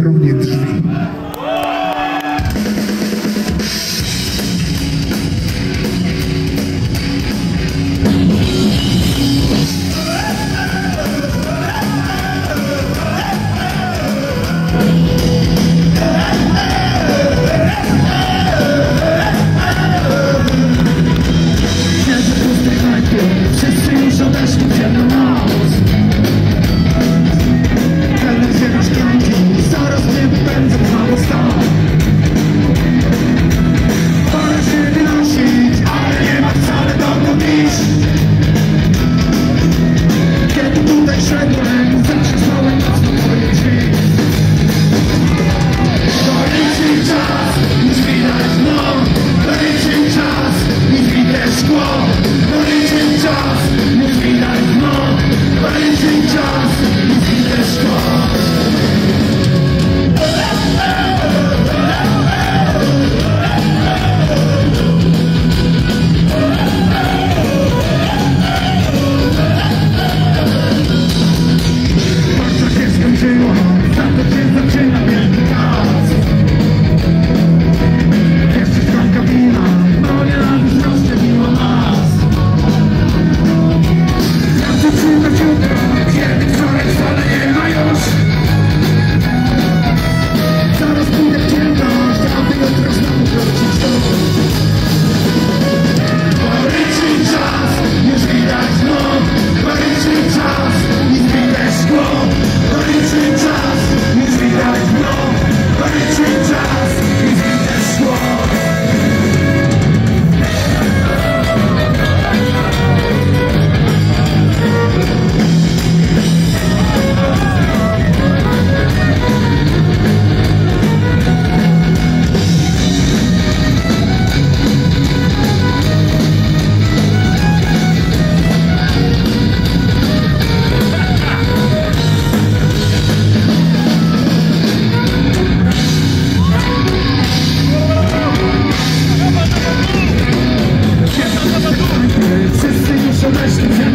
уровне widać szkło To liczy Odeszli